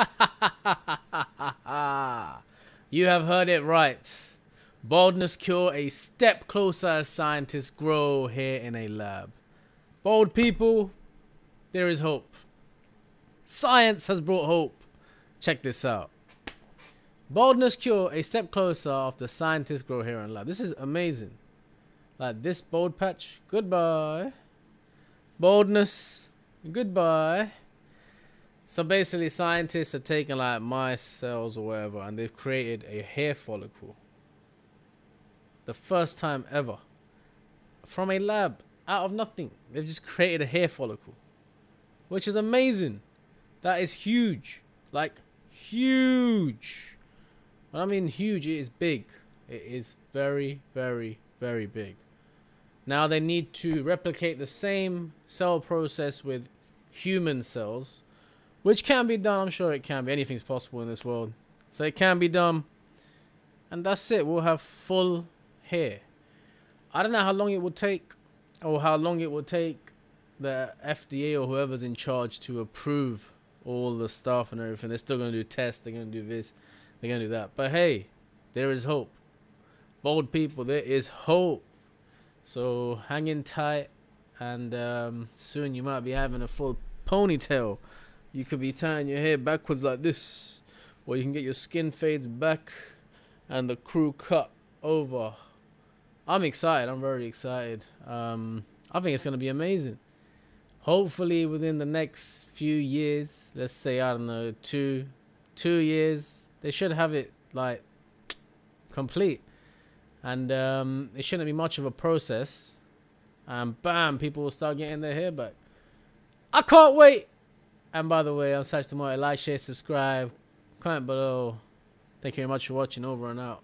you have heard it right. Baldness cure a step closer as scientists grow here in a lab. Bald people, there is hope. Science has brought hope. Check this out. Baldness cure a step closer after scientists grow here in a lab. This is amazing. Like this bald patch, goodbye. Baldness, goodbye. So basically, scientists have taken like my cells or whatever, and they've created a hair follicle. The first time ever, from a lab, out of nothing, they've just created a hair follicle, which is amazing. That is huge, like huge. When I mean huge, it is big. It is very, very, very big. Now they need to replicate the same cell process with human cells, which can be done. I'm sure it can be. Anything's possible in this world. So it can be done. And that's it. We'll have full hair. I don't know how long it will take or how long it will take the FDA or whoever's in charge to approve all the stuff and everything. They're still going to do tests. They're going to do this. They're going to do that. But hey, there is hope. Bold people, there is hope. So hang in tight. And um, soon you might be having a full ponytail. You could be tying your hair backwards like this. Or you can get your skin fades back and the crew cut over. I'm excited. I'm very excited. Um, I think it's going to be amazing. Hopefully within the next few years, let's say, I don't know, two, two years, they should have it like complete. And um, it shouldn't be much of a process. And bam, people will start getting their hair back. I can't wait. And by the way, I'm Sachthemotive. Like, share, subscribe, comment below. Thank you very much for watching. Over and out.